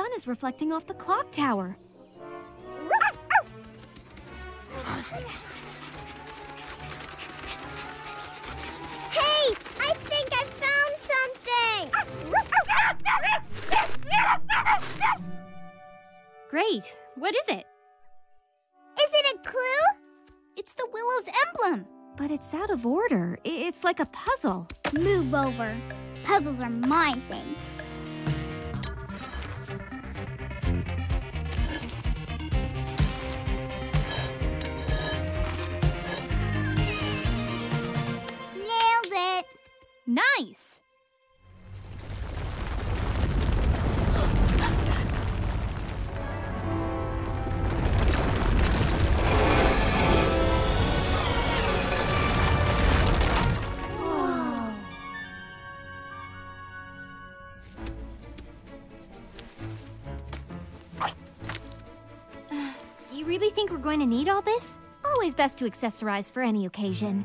sun is reflecting off the clock tower. Hey, I think I found something! Great. What is it? Is it a clue? It's the Willow's emblem. But it's out of order. It's like a puzzle. Move over. Puzzles are my thing. Nice. You really think we're going to need all this? Always best to accessorize for any occasion.